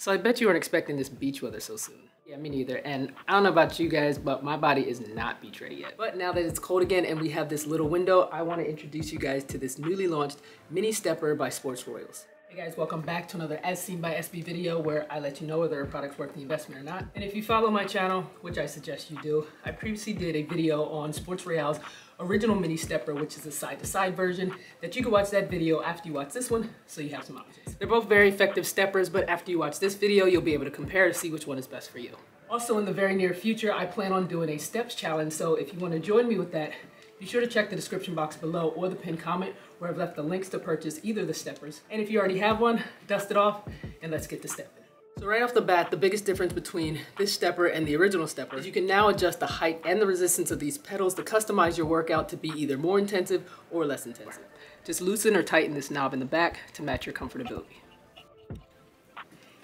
So I bet you weren't expecting this beach weather so soon. Yeah, me neither. And I don't know about you guys, but my body is not beach ready yet. But now that it's cold again and we have this little window, I wanna introduce you guys to this newly launched mini stepper by SportsRoyals. Hey guys, welcome back to another As Seen by SB video where I let you know whether a product's worth the investment or not. And if you follow my channel, which I suggest you do, I previously did a video on SportsRoyals original mini stepper, which is a side-to-side -side version that you can watch that video after you watch this one, so you have some options. They're both very effective steppers, but after you watch this video, you'll be able to compare to see which one is best for you. Also in the very near future, I plan on doing a steps challenge, so if you wanna join me with that, be sure to check the description box below or the pinned comment where I've left the links to purchase either the steppers. And if you already have one, dust it off and let's get to stepping. So right off the bat, the biggest difference between this stepper and the original stepper is you can now adjust the height and the resistance of these pedals to customize your workout to be either more intensive or less intensive. Just loosen or tighten this knob in the back to match your comfortability.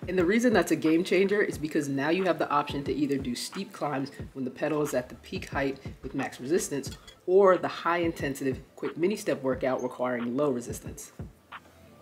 And the reason that's a game changer is because now you have the option to either do steep climbs when the pedal is at the peak height with max resistance or the high intensity quick mini step workout requiring low resistance.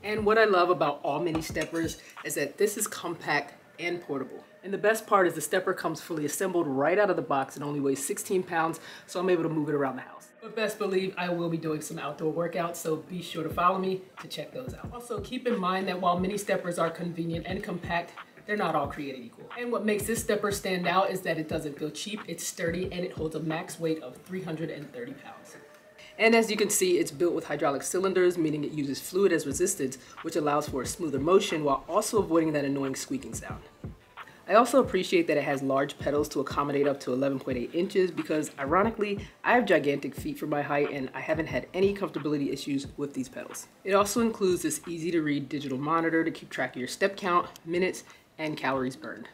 And what I love about all mini steppers is that this is compact and portable. And the best part is the stepper comes fully assembled right out of the box and only weighs 16 pounds, so I'm able to move it around the house. But best believe I will be doing some outdoor workouts, so be sure to follow me to check those out. Also, keep in mind that while mini steppers are convenient and compact, they're not all created equal. And what makes this stepper stand out is that it doesn't feel cheap, it's sturdy, and it holds a max weight of 330 pounds. And as you can see, it's built with hydraulic cylinders, meaning it uses fluid as resistance, which allows for a smoother motion while also avoiding that annoying squeaking sound. I also appreciate that it has large pedals to accommodate up to 11.8 inches because ironically, I have gigantic feet for my height and I haven't had any comfortability issues with these pedals. It also includes this easy to read digital monitor to keep track of your step count, minutes, and calories burned.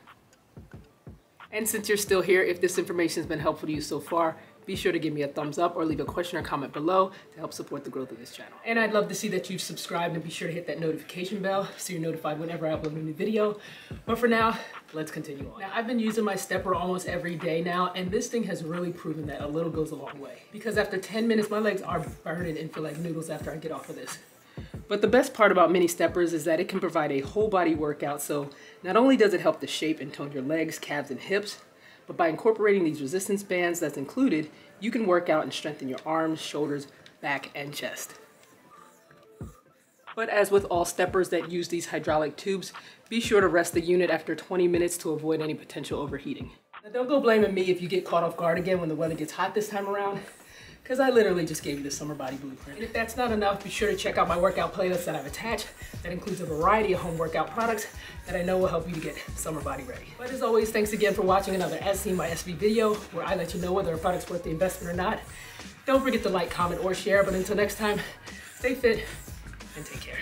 And since you're still here, if this information has been helpful to you so far, be sure to give me a thumbs up or leave a question or comment below to help support the growth of this channel. And I'd love to see that you've subscribed and be sure to hit that notification bell so you're notified whenever I upload a new video. But for now, let's continue on. Now, I've been using my stepper almost every day now, and this thing has really proven that a little goes a long way. Because after 10 minutes, my legs are burning and feel like noodles after I get off of this. But the best part about mini steppers is that it can provide a whole body workout. So not only does it help to shape and tone your legs, calves, and hips, but by incorporating these resistance bands that's included, you can work out and strengthen your arms, shoulders, back, and chest. But as with all steppers that use these hydraulic tubes, be sure to rest the unit after 20 minutes to avoid any potential overheating. Now don't go blaming me if you get caught off guard again when the weather gets hot this time around because I literally just gave you the summer body blueprint. And if that's not enough, be sure to check out my workout playlist that I've attached that includes a variety of home workout products that I know will help you to get summer body ready. But as always, thanks again for watching another As Seen by SB video where I let you know whether a product's worth the investment or not. Don't forget to like, comment, or share, but until next time, stay fit and take care.